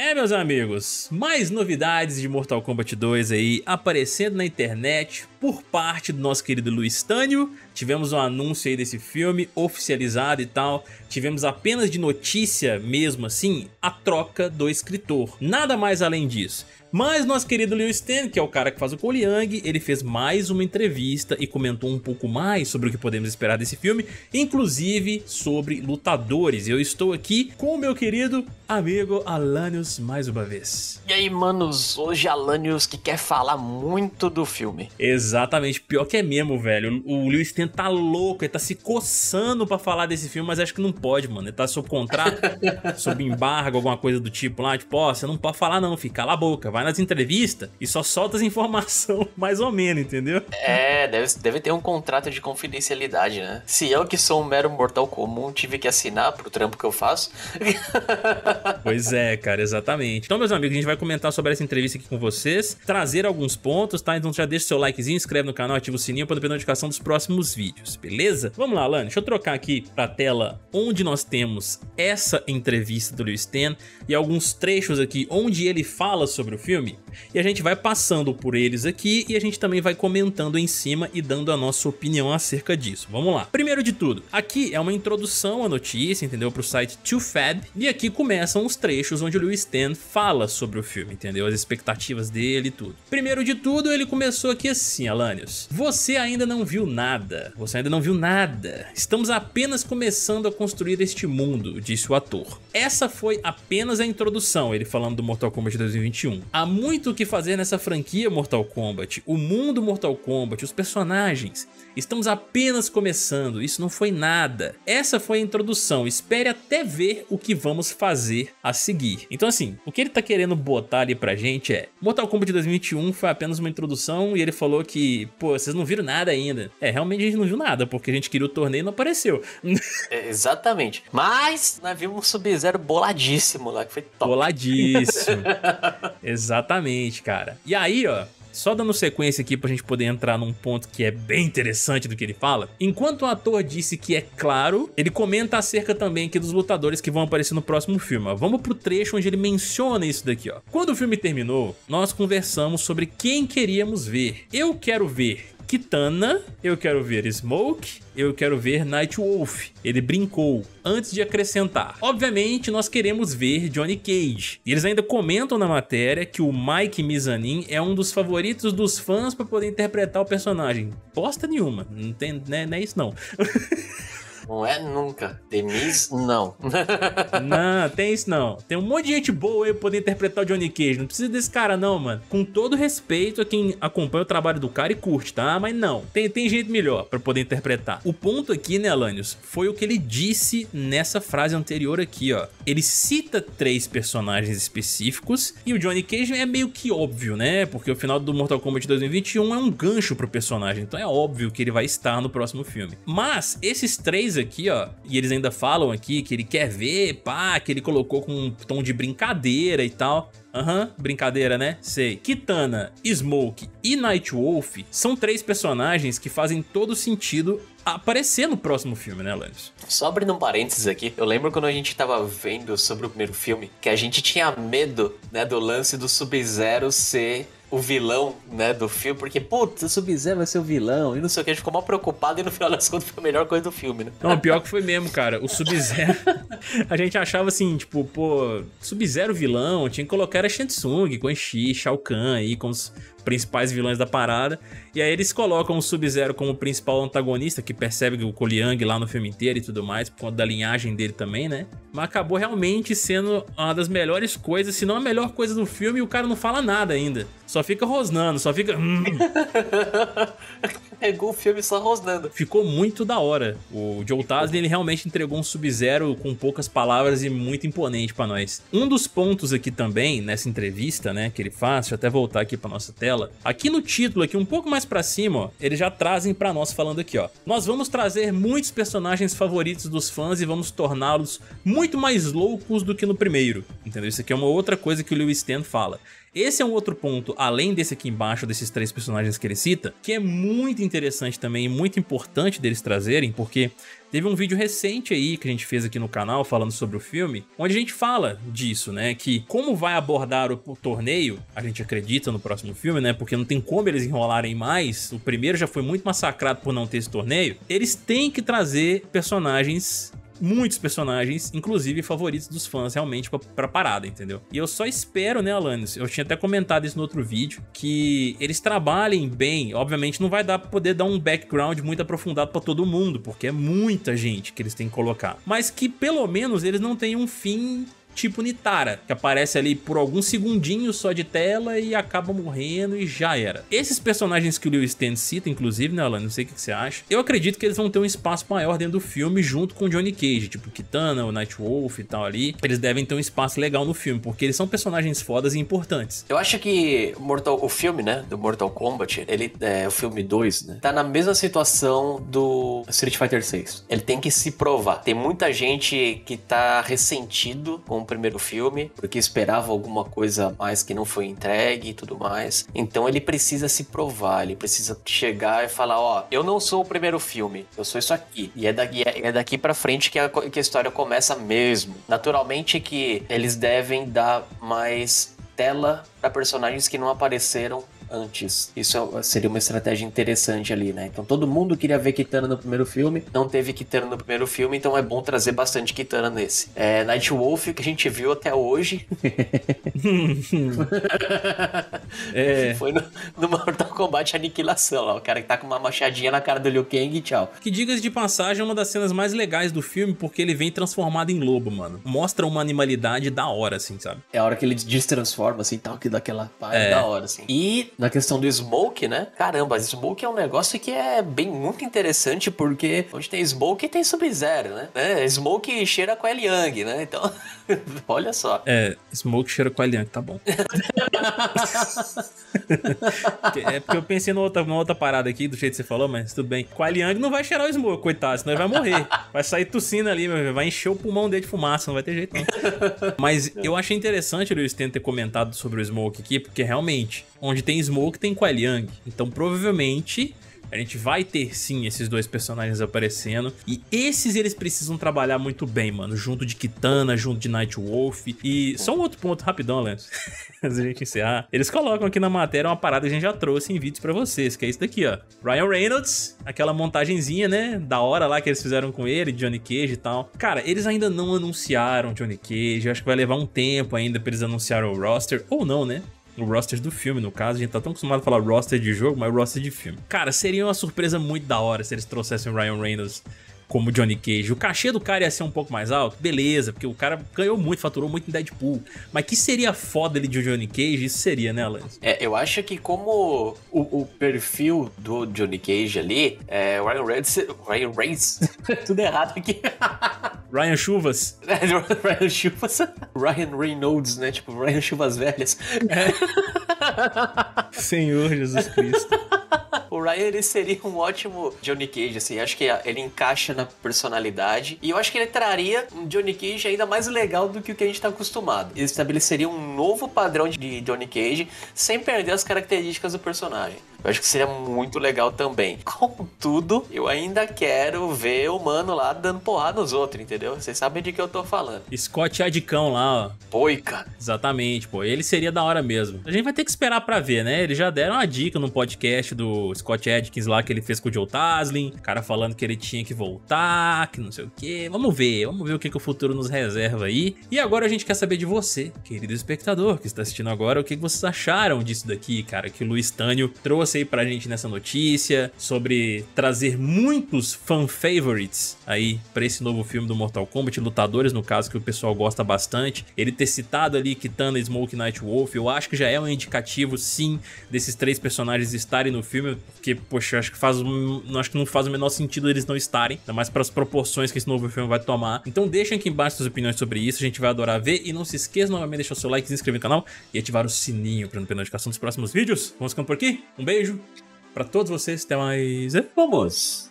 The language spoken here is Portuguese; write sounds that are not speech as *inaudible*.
É, meus amigos, mais novidades de Mortal Kombat 2 aí aparecendo na internet por parte do nosso querido Luiz Tânio. Tivemos um anúncio aí desse filme oficializado e tal. Tivemos apenas de notícia mesmo assim a troca do escritor. Nada mais além disso. Mas nosso querido Liu Stan, que é o cara que faz o Young, ele fez mais uma entrevista e comentou um pouco mais sobre o que podemos esperar desse filme, inclusive sobre lutadores. Eu estou aqui com o meu querido amigo Alanios mais uma vez. E aí, manos, hoje Alanios que quer falar muito do filme. Exatamente, pior que é mesmo, velho. O Liu Stan tá louco, ele tá se coçando pra falar desse filme, mas acho que não pode, mano. Ele tá sob contrato, *laughs* sob embargo, alguma coisa do tipo lá, tipo, ó, oh, você não pode falar não, fica cala a boca, vai vai nas entrevistas e só solta as informações *laughs* mais ou menos, entendeu? É, deve, deve ter um contrato de confidencialidade, né? Se eu que sou um mero mortal comum tive que assinar pro trampo que eu faço. *laughs* pois é, cara, exatamente. Então, meus amigos, a gente vai comentar sobre essa entrevista aqui com vocês, trazer alguns pontos, tá? Então já deixa o seu likezinho, inscreve no canal, ativa o sininho para receber notificação dos próximos vídeos, beleza? Vamos lá, Lani, deixa eu trocar aqui pra tela onde nós temos essa entrevista do Lewis Stan e alguns trechos aqui onde ele fala sobre o filme e a gente vai passando por eles aqui e a gente também vai comentando em cima e dando a nossa opinião acerca disso. Vamos lá. Primeiro de tudo, aqui é uma introdução à notícia, entendeu? Para o site 2Fab e aqui começam os trechos onde o Lewis Stan fala sobre o filme, entendeu? As expectativas dele e tudo. Primeiro de tudo, ele começou aqui assim, Alanios. Você ainda não viu nada. Você ainda não viu nada. Estamos apenas começando a construir este mundo, disse o ator. Essa foi apenas a introdução, ele falando do Mortal Kombat 2021. Há muito o que fazer nessa franquia Mortal Kombat, o mundo Mortal Kombat, os personagens. Estamos apenas começando, isso não foi nada. Essa foi a introdução, espere até ver o que vamos fazer a seguir. Então assim, o que ele tá querendo botar ali pra gente é, Mortal Kombat 2021 foi apenas uma introdução e ele falou que, pô, vocês não viram nada ainda. É, realmente a gente não viu nada, porque a gente queria o torneio e não apareceu. *laughs* É, exatamente. Mas nós vimos um Sub-Zero boladíssimo lá, que foi top. Boladíssimo. Exatamente, *laughs* cara. E aí, ó, só dando sequência aqui pra gente poder entrar num ponto que é bem interessante do que ele fala. Enquanto o ator disse que é claro, ele comenta acerca também aqui dos lutadores que vão aparecer no próximo filme. Vamos pro trecho onde ele menciona isso daqui, ó. Quando o filme terminou, nós conversamos sobre quem queríamos ver. Eu quero ver Kitana, eu quero ver Smoke, eu quero ver Nightwolf. Ele brincou, antes de acrescentar. Obviamente, nós queremos ver Johnny Cage. E eles ainda comentam na matéria que o Mike Mizanin é um dos favoritos dos fãs para poder interpretar o personagem. Bosta nenhuma, não, tem, né, não é isso não. *laughs* Não é nunca. Demis, não. *laughs* não, tem isso não. Tem um monte de gente boa aí pra poder interpretar o Johnny Cage. Não precisa desse cara não, mano. Com todo respeito a quem acompanha o trabalho do cara e curte, tá? Mas não. Tem, tem gente melhor pra poder interpretar. O ponto aqui, né, Alanios, foi o que ele disse nessa frase anterior aqui, ó. Ele cita três personagens específicos e o Johnny Cage é meio que óbvio, né? Porque o final do Mortal Kombat 2021 é um gancho pro personagem. Então é óbvio que ele vai estar no próximo filme. Mas esses três aqui, ó, e eles ainda falam aqui que ele quer ver, pá, que ele colocou com um tom de brincadeira e tal. Aham, uhum, brincadeira, né? Sei. Kitana, Smoke e Nightwolf são três personagens que fazem todo sentido aparecer no próximo filme, né, Lance? Só abrindo um parênteses aqui, eu lembro quando a gente tava vendo sobre o primeiro filme, que a gente tinha medo, né, do lance do Sub-Zero ser o vilão, né, do filme, porque, putz, o Sub-Zero vai ser o vilão, e não sei o que, a gente ficou mal preocupado e no final *laughs* das contas foi a melhor coisa do filme, né? Não, pior que foi mesmo, cara, o Sub-Zero, *laughs* *laughs* a gente achava assim, tipo, pô, Sub-Zero vilão, tinha que colocar a Shansung, Quan Chi, Shao Kahn aí, com os principais vilões da parada. E aí eles colocam o Sub-Zero como principal antagonista, que percebe o Koliang lá no filme inteiro e tudo mais, por conta da linhagem dele também, né? Mas acabou realmente sendo uma das melhores coisas, se não a melhor coisa do filme, e o cara não fala nada ainda. Só fica rosnando, só fica. Hum. *laughs* Pegou o filme só rosnando. Ficou muito da hora. O Joe Taslim, ele realmente entregou um Sub-Zero com poucas palavras e muito imponente para nós. Um dos pontos aqui também, nessa entrevista, né, que ele faz, deixa eu até voltar aqui pra nossa tela tela. Aqui no título, aqui um pouco mais pra cima, ó, eles já trazem pra nós falando aqui, ó. Nós vamos trazer muitos personagens favoritos dos fãs e vamos torná-los muito mais loucos do que no primeiro. Entendeu? Isso aqui é uma outra coisa que o Lewis Stan fala. Esse é um outro ponto, além desse aqui embaixo, desses três personagens que ele cita, que é muito interessante também e muito importante deles trazerem, porque Teve um vídeo recente aí que a gente fez aqui no canal falando sobre o filme, onde a gente fala disso, né? Que como vai abordar o, o, torneio, a gente acredita no próximo filme, né? Porque não tem como eles enrolarem mais. O primeiro já foi muito massacrado por não ter esse torneio. Eles têm que trazer personagens muitos personagens, inclusive favoritos dos fãs realmente pra, pra parada, entendeu? E eu só espero, né, Alanis, eu tinha até comentado isso no outro vídeo, que eles trabalhem bem, obviamente não vai dar pra poder dar um background muito aprofundado pra todo mundo, porque é muita gente que eles têm que colocar, mas que pelo menos eles não tenham um fim tipo Nitara, que aparece ali por alguns segundinhos só de tela e acaba morrendo e já era. Esses personagens que o Lewis Stan cita, inclusive, né, Alan? Não sei o que você acha. Eu acredito que eles vão ter um espaço maior dentro do filme junto com Johnny Cage, tipo Kitana, o Nightwolf e tal ali. Eles devem ter um espaço legal no filme, porque eles são personagens fodas e importantes. Eu acho que Mortal, o filme, né, do Mortal Kombat, ele é o filme 2, né, tá na mesma situação do Street Fighter 6. Ele tem que se provar. Tem muita gente que tá ressentido com primeiro filme, porque esperava alguma coisa mais que não foi entregue e tudo mais. Então ele precisa se provar, ele precisa chegar e falar: Ó, eu não sou o primeiro filme, eu sou isso aqui. E é daqui, é daqui pra frente que a, que a história começa mesmo. Naturalmente que eles devem dar mais tela para personagens que não apareceram antes. Isso é seria uma estratégia interessante ali, né? Então todo mundo queria ver Kitana no primeiro filme, não teve Kitana no primeiro filme, então é bom trazer bastante Kitana nesse. É, Night Wolf, que a gente viu até hoje. *laughs* *laughs* é. Foi no, no Mortal Kombat Aniquilação, ó. O cara que tá com uma machadinha na cara do Liu Kang e tchau. Que digas de passagem é uma das cenas mais legais do filme, porque ele vem transformado em lobo, mano. Mostra uma animalidade da hora, assim, sabe? É a hora que ele destransforma, assim, tal, que daquela parte é. da hora, assim. E na questão do Smoke, né? Caramba, Smoke é um negócio que é bem muito interessante porque onde tem Smoke tem Sub-Zero, né? É, Smoke cheira com a Young, né? Então, *laughs* olha só. É, Smoke cheira com a Young, tá bom. *laughs* é porque eu pensei numa outra, numa outra parada aqui, do jeito que você falou, mas tudo bem. Com a Young não vai cheirar o Smoke, coitado, senão ele vai morrer. Vai sair tossindo ali, vai encher o pulmão dele de fumaça, não vai ter jeito não. Mas eu achei interessante o Luiz ter comentado sobre o Smoke aqui, porque realmente, onde tem Smoke tem Kuai Liang. Então provavelmente a gente vai ter sim esses dois personagens aparecendo. E esses eles precisam trabalhar muito bem, mano. Junto de Kitana, junto de Nightwolf. E só um outro ponto rapidão, Lance. *laughs* Antes da gente encerrar. Eles colocam aqui na matéria uma parada que a gente já trouxe em vídeos pra vocês, que é isso daqui, ó. Ryan Reynolds, aquela montagenzinha, né? Da hora lá que eles fizeram com ele, Johnny Cage e tal. Cara, eles ainda não anunciaram Johnny Cage. Eu acho que vai levar um tempo ainda pra eles anunciarem o roster. Ou não, né? O roster do filme, no caso. A gente tá tão acostumado a falar roster de jogo, mas roster de filme. Cara, seria uma surpresa muito da hora se eles trouxessem o Ryan Reynolds como Johnny Cage. O cachê do cara ia ser um pouco mais alto, beleza, porque o cara ganhou muito, faturou muito em Deadpool. Mas que seria foda ele de Johnny Cage? Isso seria, né, Alan? É, eu acho que como o, o perfil do Johnny Cage ali, é, Ryan Reynolds... Ryan Reynolds? *laughs* Tudo errado aqui. *laughs* Ryan Chuvas. *laughs* Ryan Chuvas. Ryan Reynolds, né? Tipo, Ryan Chuvas Velhas. É. *laughs* Senhor Jesus Cristo. o Ryan ele seria um ótimo Johnny Cage, assim. Acho que ele encaixa na personalidade. E eu acho que ele traria um Johnny Cage ainda mais legal do que o que a gente tá acostumado. Ele estabeleceria um novo padrão de Johnny Cage sem perder as características do personagem. Eu acho que seria muito legal também. *laughs* Contudo, eu ainda quero ver o mano lá dando porrada nos outros, entendeu? Vocês sabem de que eu tô falando. Scott Adicão lá, ó. Poica. Exatamente, pô. Ele seria da hora mesmo. A gente vai ter que esperar pra ver, né? Eles já deram uma dica no podcast do Scott Adkins lá que ele fez com o Joe Taslin. cara falando que ele tinha que voltar, que não sei o que. Vamos ver, vamos ver o que, que o futuro nos reserva aí. E agora a gente quer saber de você, querido espectador que está assistindo agora, o que, que vocês acharam disso daqui, cara, que o Luiz Tânio trouxe você aí pra gente nessa notícia, sobre trazer muitos fan favorites aí pra esse novo filme do Mortal Kombat, lutadores no caso que o pessoal gosta bastante. Ele ter citado ali Kitana, Smoke, Night Wolf, eu acho que já é um indicativo sim desses três personagens estarem no filme, porque poxa, acho que faz acho que não faz o menor sentido eles não estarem, ainda mais para as proporções que esse novo filme vai tomar. Então deixem aqui embaixo suas opiniões sobre isso, a gente vai adorar ver e não se esqueça novamente de deixar o seu like, se inscrever no canal e ativar o sininho para não perder notificação dos próximos vídeos. Vamos ficando por aqui. Um beijo para todos vocês, até mais. Vamos!